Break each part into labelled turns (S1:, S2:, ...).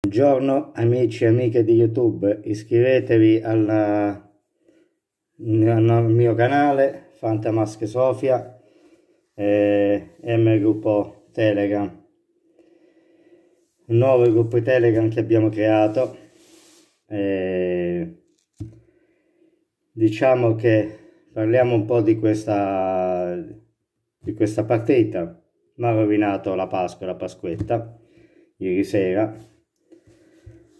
S1: Buongiorno amici e amiche di YouTube, iscrivetevi alla, al mio canale Fantamasche Sofia e M gruppo Telegram, un nuovo gruppo Telegram che abbiamo creato. E diciamo che parliamo un po' di questa, di questa partita. Mi ha rovinato la Pasqua, la Pasquetta, ieri sera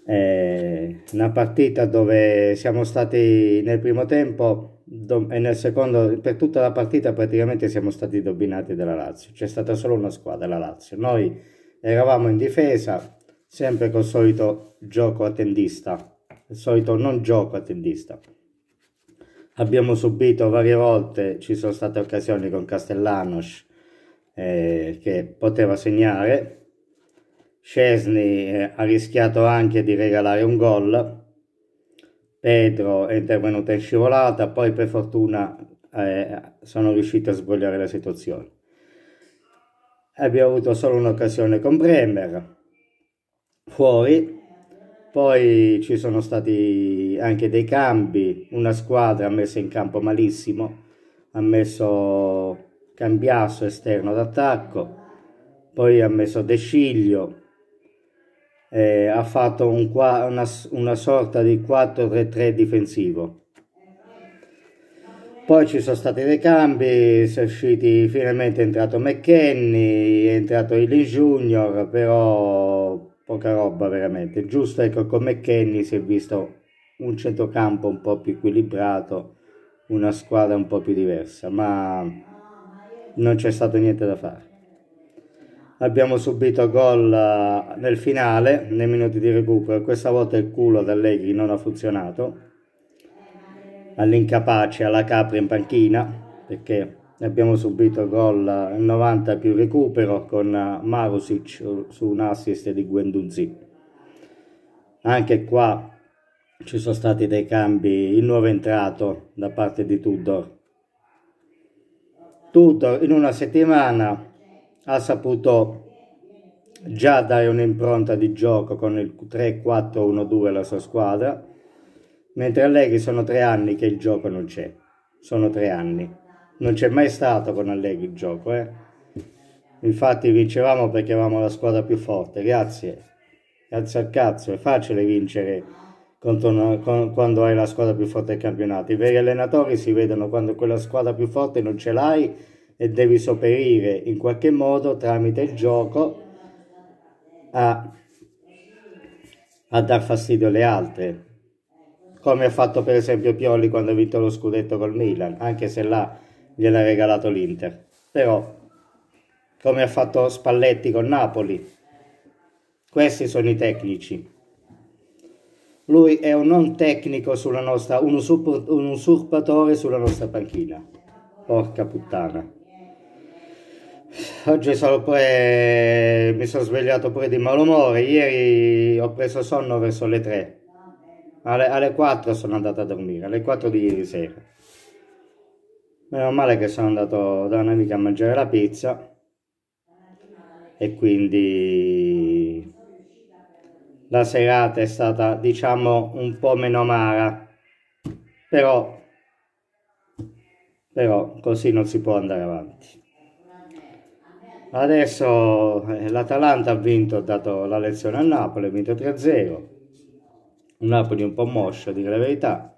S1: è una partita dove siamo stati nel primo tempo e nel secondo, per tutta la partita praticamente siamo stati dominati dalla Lazio. C'è stata solo una squadra, la Lazio. Noi eravamo in difesa, sempre col solito gioco attendista, il solito non gioco attendista. Abbiamo subito varie volte, ci sono state occasioni con Castellanos eh, che poteva segnare, Scesni eh, ha rischiato anche di regalare un gol, Pedro è intervenuto in scivolata, poi per fortuna eh, sono riusciti a sbrogliare la situazione. Abbiamo avuto solo un'occasione con Bremer, fuori, poi ci sono stati anche dei cambi, una squadra ha messo in campo malissimo, ha messo Cambiasso esterno d'attacco, poi ha messo De Sciglio, eh, ha fatto un, una, una sorta di 4-3-3 difensivo. Poi ci sono stati dei cambi, sono usciti finalmente è entrato McKenny, è entrato Illy Junior, però poca roba veramente. Giusto ecco con McKenny si è visto un centrocampo un po' più equilibrato, una squadra un po' più diversa, ma non c'è stato niente da fare abbiamo subito gol eh, nel finale, nei minuti di recupero, questa volta il culo d'Allegri non ha funzionato, all'incapace, alla Capri in panchina, perché abbiamo subito gol nel 90 più recupero con eh, Marusic su un assist di Guendunzi. Anche qua ci sono stati dei cambi, il nuovo entrato da parte di Tudor. Tudor in una settimana ha saputo già dare un'impronta di gioco con il 3-4-1-2 alla sua squadra, mentre Allegri sono tre anni che il gioco non c'è, sono tre anni, non c'è mai stato con Allegri il gioco, eh? infatti vincevamo perché avevamo la squadra più forte, grazie, grazie al cazzo, è facile vincere una, con, quando hai la squadra più forte del campionato, i veri allenatori si vedono quando quella squadra più forte non ce l'hai e devi sopperire in qualche modo tramite il gioco a, a dar fastidio alle altre. Come ha fatto per esempio Pioli quando ha vinto lo scudetto col Milan anche se là gliel'ha regalato l'Inter. Però come ha fatto Spalletti con Napoli questi sono i tecnici. Lui è un non tecnico sulla nostra un, usurp un usurpatore sulla nostra panchina. Porca puttana Oggi sono pure, mi sono svegliato pure di malumore, ieri ho preso sonno verso le 3, alle, alle 4 sono andato a dormire, alle 4 di ieri sera. Meno male che sono andato da un'amica a mangiare la pizza e quindi la serata è stata diciamo un po' meno amara, però, però così non si può andare avanti. Adesso eh, l'Atalanta ha vinto, ha dato la lezione al Napoli, ha vinto 3-0. Un Napoli un po' moscio, a dire la verità.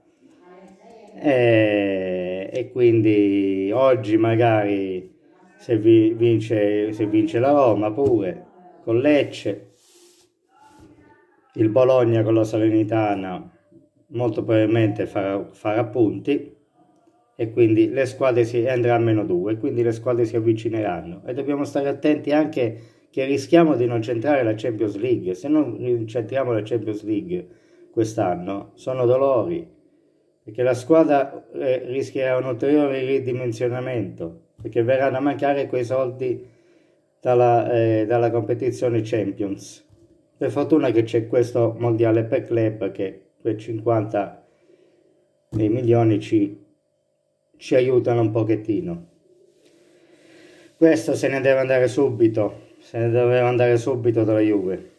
S1: E, e quindi oggi magari se, vi, vince, se vince la Roma pure, con Lecce, il Bologna con la Salernitana molto probabilmente farà, farà punti e quindi le squadre si andrà a meno 2, quindi le squadre si avvicineranno e dobbiamo stare attenti anche che rischiamo di non centrare la Champions League, se non centriamo la Champions League quest'anno sono dolori, perché la squadra eh, rischierà un ulteriore ridimensionamento, perché verranno a mancare quei soldi dalla, eh, dalla competizione Champions. Per fortuna che c'è questo mondiale per club che per 50 milioni ci ci aiutano un pochettino. Questo se ne deve andare subito, se ne doveva andare subito dalla Juve,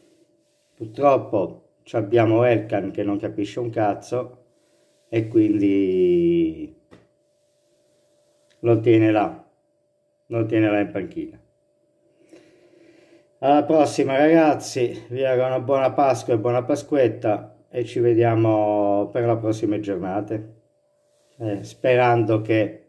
S1: Purtroppo abbiamo Elkan che non capisce un cazzo e quindi lo tiene là, lo tiene là in panchina. Alla prossima ragazzi, vi auguro una buona Pasqua e buona Pasquetta e ci vediamo per le prossime giornate, eh, sperando che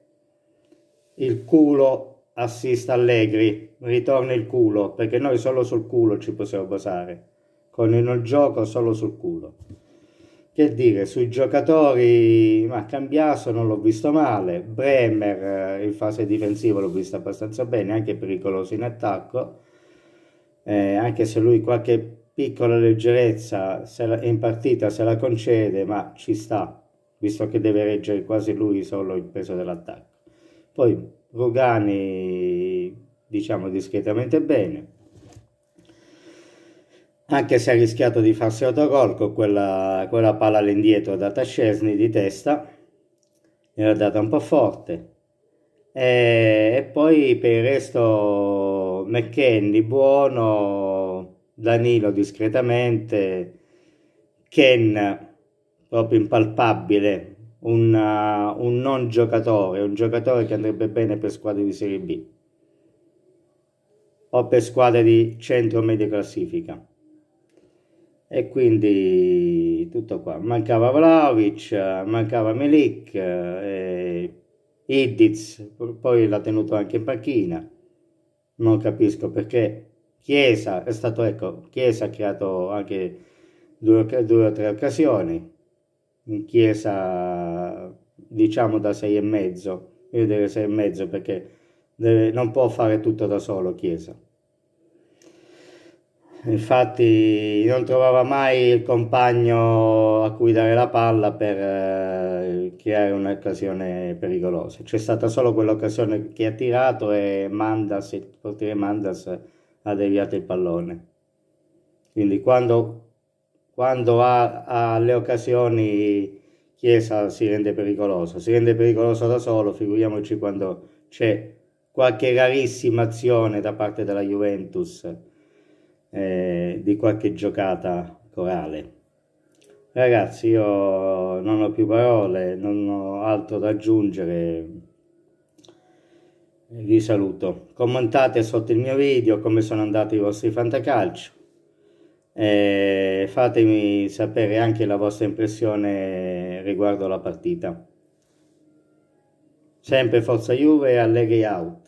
S1: il culo assista Allegri, ritorni il culo, perché noi solo sul culo ci possiamo basare, con il gioco solo sul culo. Che dire, sui giocatori, ma Cambiaso non l'ho visto male, Bremer eh, in fase difensiva l'ho visto abbastanza bene, anche pericoloso in attacco, eh, anche se lui qualche piccola leggerezza in partita se la concede, ma ci sta, visto che deve reggere quasi lui solo il peso dell'attacco. Poi Rugani, diciamo discretamente bene, anche se ha rischiato di farsi autogol con quella, quella palla all'indietro data Scesni di testa, gliel'ha data un po' forte. E, e poi per il resto McKenny buono, Danilo discretamente, Ken proprio impalpabile, un, uh, un non giocatore, un giocatore che andrebbe bene per squadre di Serie B o per squadre di centro-media classifica e quindi tutto qua. Mancava Vlaovic, mancava Melik, eh, Idiz, poi l'ha tenuto anche in panchina. Non capisco perché Chiesa è stato, ecco, Chiesa ha creato anche due, due o tre occasioni. In Chiesa diciamo da sei e mezzo, io direi sei e mezzo perché deve, non può fare tutto da solo Chiesa infatti non trovava mai il compagno a cui dare la palla per eh, creare un'occasione pericolosa. C'è stata solo quell'occasione che ha tirato e Mandas, il portiere Mandas ha deviato il pallone. Quindi quando, quando ha, ha le occasioni Chiesa si rende pericoloso, si rende pericoloso da solo, figuriamoci quando c'è qualche rarissima azione da parte della Juventus eh, di qualche giocata corale. Ragazzi, io non ho più parole, non ho altro da aggiungere. Vi saluto. Commentate sotto il mio video come sono andati i vostri fantacalcio. E fatemi sapere anche la vostra impressione riguardo la partita. Sempre Forza Juve e Allegri out.